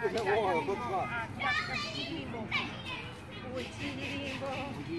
哎呀，我好饿啊！打个冰淇淋，我吃个冰。